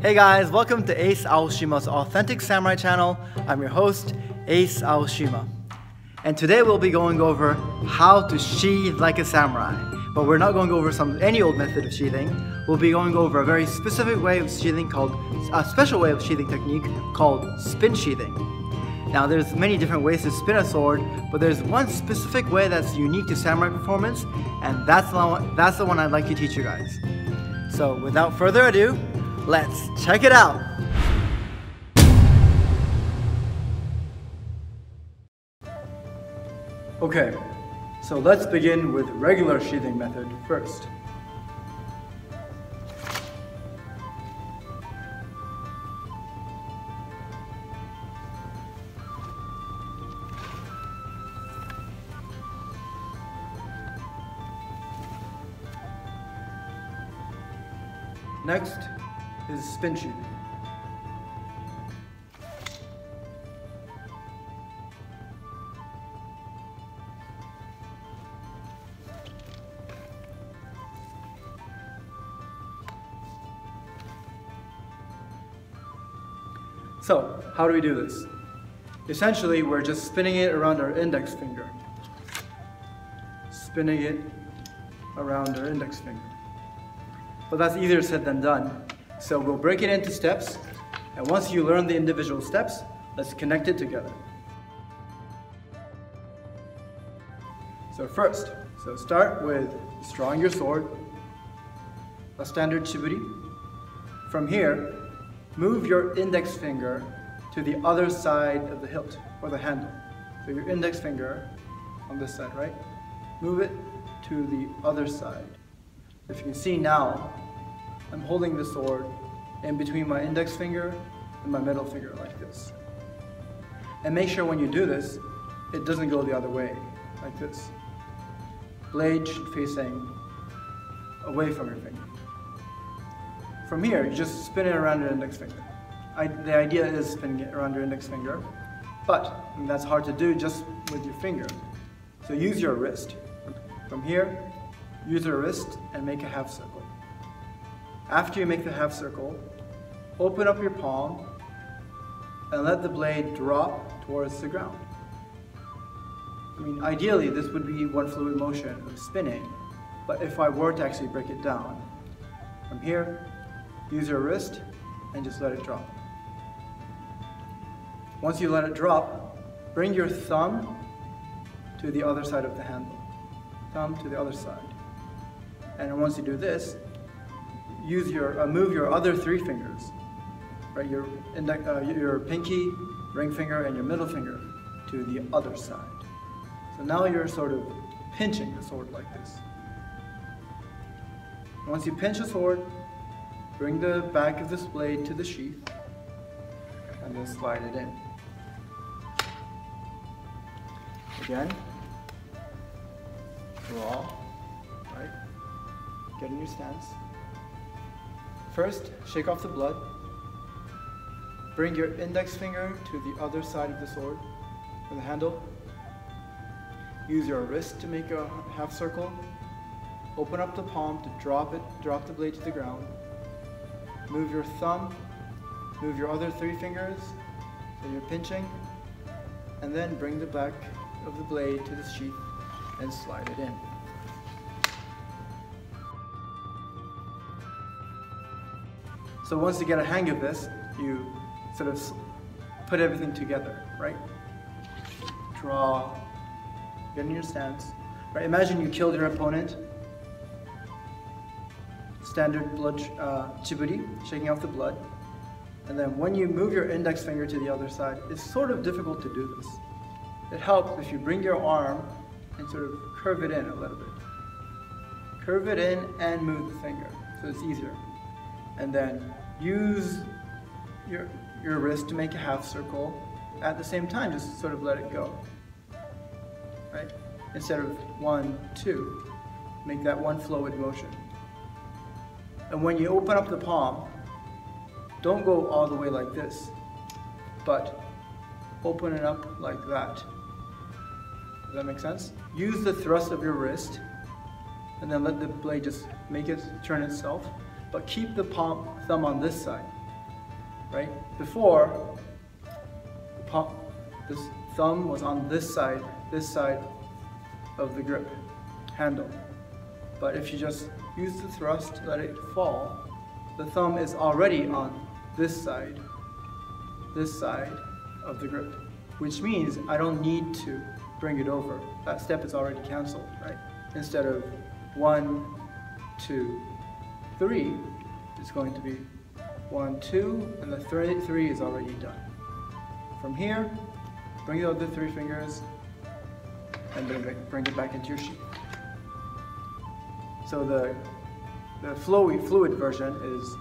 Hey guys, welcome to Ace Aoshima's Authentic Samurai channel. I'm your host, Ace Aoshima. And today we'll be going over how to sheathe like a samurai. But we're not going over some any old method of sheathing. We'll be going over a very specific way of sheathing called, a special way of sheathing technique called spin sheathing. Now there's many different ways to spin a sword, but there's one specific way that's unique to samurai performance, and that's the one, that's the one I'd like to teach you guys. So without further ado, Let's check it out. Okay, so let's begin with regular sheathing method first. Next, is spin sheathing. So, how do we do this? Essentially, we're just spinning it around our index finger. Spinning it around our index finger. But that's easier said than done. So we'll break it into steps, and once you learn the individual steps, let's connect it together. So first, so start with drawing your sword, a standard chiburi. From here, move your index finger to the other side of the hilt, or the handle. So your index finger on this side, right? Move it to the other side. If you can see now, I'm holding the sword in between my index finger and my middle finger like this. And make sure when you do this, it doesn't go the other way, like this. Blade should facing away from your finger. From here, you just spin it around your index finger. I, the idea is spinning it around your index finger, but that's hard to do just with your finger. So use your wrist. From here, use your wrist and make a half circle. After you make the half circle, open up your palm and let the blade drop towards the ground. I mean, ideally, this would be one fluid motion of spinning, but if I were to actually break it down, from here, use your wrist and just let it drop. Once you let it drop, bring your thumb to the other side of the handle. Thumb to the other side. And once you do this, use your, uh, move your other three fingers, right? Your, index, uh, your pinky, ring finger, and your middle finger to the other side. So now you're sort of pinching the sword like this. Once you pinch the sword, bring the back of this blade to the sheath, and then slide it in. Again, draw, right? Get in your stance. First, shake off the blood. Bring your index finger to the other side of the sword, or the handle. Use your wrist to make a half circle. Open up the palm to drop it, drop the blade to the ground. Move your thumb, move your other three fingers, so you're pinching, and then bring the back of the blade to the sheath and slide it in. So once you get a hang of this, you sort of put everything together, right? Draw, get in your stance, right? Imagine you killed your opponent. Standard blood uh, chiburi, shaking off the blood. And then when you move your index finger to the other side, it's sort of difficult to do this. It helps if you bring your arm and sort of curve it in a little bit. Curve it in and move the finger, so it's easier and then use your, your wrist to make a half circle. At the same time, just sort of let it go, right? Instead of one, two, make that one fluid motion. And when you open up the palm, don't go all the way like this, but open it up like that. Does that make sense? Use the thrust of your wrist and then let the blade just make it turn itself but keep the palm thumb on this side. right? Before, the palm, this thumb was on this side, this side of the grip handle. But if you just use the thrust, let it fall, the thumb is already on this side, this side of the grip, which means I don't need to bring it over. That step is already canceled, right? Instead of one, two, three, is going to be one, two, and the three is already done. From here, bring the other three fingers and bring it, bring it back into your sheath. So the, the flowy, fluid version is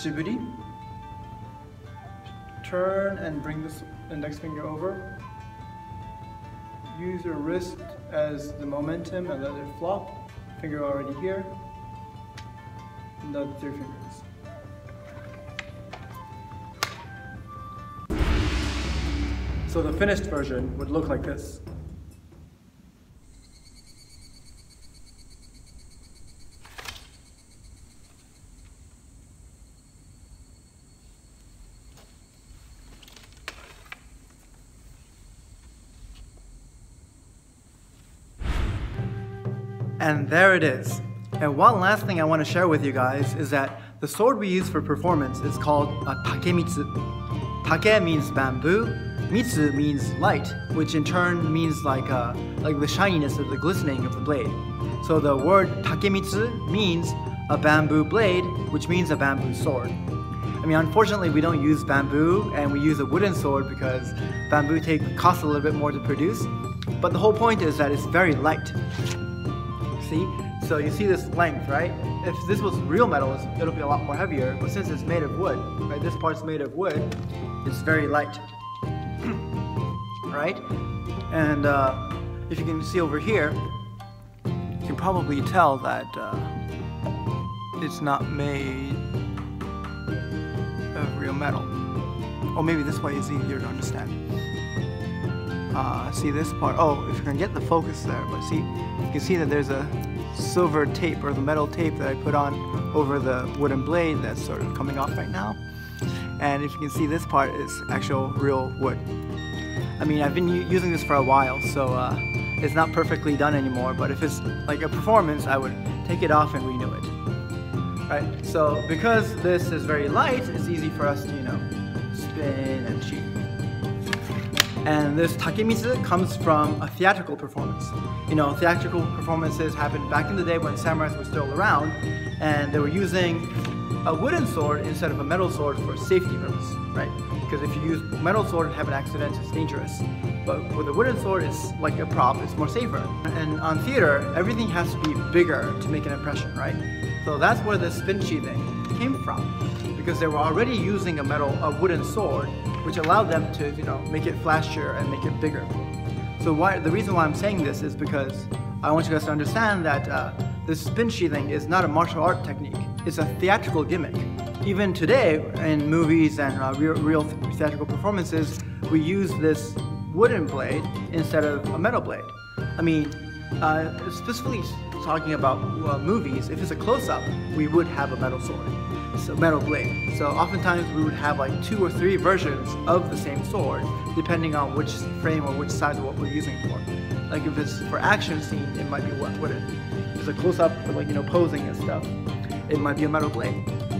Chiburi, turn and bring the index finger over. Use your wrist as the momentum and let it flop. Finger already here. And the three fingers. So the finished version would look like this. And there it is. And one last thing I want to share with you guys is that the sword we use for performance is called a takemitsu. Take means bamboo, mitsu means light, which in turn means like uh, like the shininess or the glistening of the blade. So the word takemitsu means a bamboo blade, which means a bamboo sword. I mean, unfortunately, we don't use bamboo and we use a wooden sword because bamboo take costs a little bit more to produce. But the whole point is that it's very light see? So you see this length, right? If this was real metal, it'll be a lot more heavier, but since it's made of wood, right, this part's made of wood, it's very light, right? And uh, if you can see over here, you can probably tell that uh, it's not made of real metal. Or maybe this way is easier to understand. Uh, see this part? Oh, if you can get the focus there, but see, you can see that there's a silver tape or the metal tape that I put on over the wooden blade that's sort of coming off right now. And if you can see this part is actual real wood. I mean, I've been using this for a while, so uh, it's not perfectly done anymore, but if it's like a performance, I would take it off and renew it. Right, so because this is very light, it's easy for us to, you know, spin and cheat. And this takemitsu comes from a theatrical performance. You know, theatrical performances happened back in the day when samurais were still around, and they were using a wooden sword instead of a metal sword for safety purpose, right? Because if you use metal sword and have an accident, it's dangerous. But with a wooden sword, it's like a prop, it's more safer. And on theater, everything has to be bigger to make an impression, right? So that's where the spin sheathing came from. Because they were already using a metal, a wooden sword which allowed them to, you know, make it flashier and make it bigger. So why, the reason why I'm saying this is because I want you guys to understand that uh, this spin sheathing is not a martial art technique. It's a theatrical gimmick. Even today, in movies and uh, real, real theatrical performances, we use this wooden blade instead of a metal blade. I mean, uh, specifically talking about uh, movies, if it's a close-up, we would have a metal sword metal blade. So oftentimes we would have like two or three versions of the same sword, depending on which frame or which size of what we're using for. Like if it's for action scene, it might be what would it? If it's a close up for like you know posing and stuff, it might be a metal blade,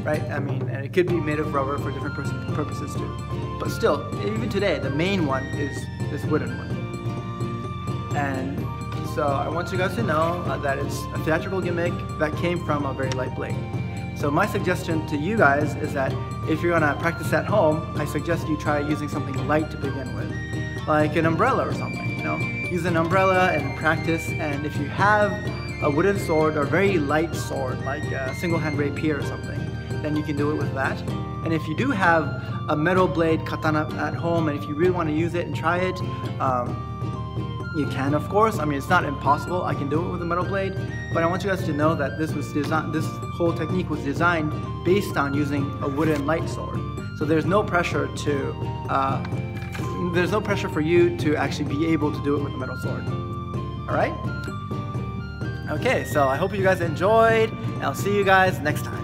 right? I mean, and it could be made of rubber for different purposes too. But still, even today, the main one is this wooden one. And so I want you guys to know uh, that it's a theatrical gimmick that came from a very light blade. So my suggestion to you guys is that if you're gonna practice at home, I suggest you try using something light to begin with, like an umbrella or something, you know? Use an umbrella and practice, and if you have a wooden sword or very light sword, like a single hand rapier or something, then you can do it with that. And if you do have a metal blade katana at home, and if you really want to use it and try it, um, you can, of course. I mean, it's not impossible. I can do it with a metal blade, but I want you guys to know that this was designed. This whole technique was designed based on using a wooden light sword. So there's no pressure to. Uh, there's no pressure for you to actually be able to do it with a metal sword. All right. Okay, so I hope you guys enjoyed, and I'll see you guys next time.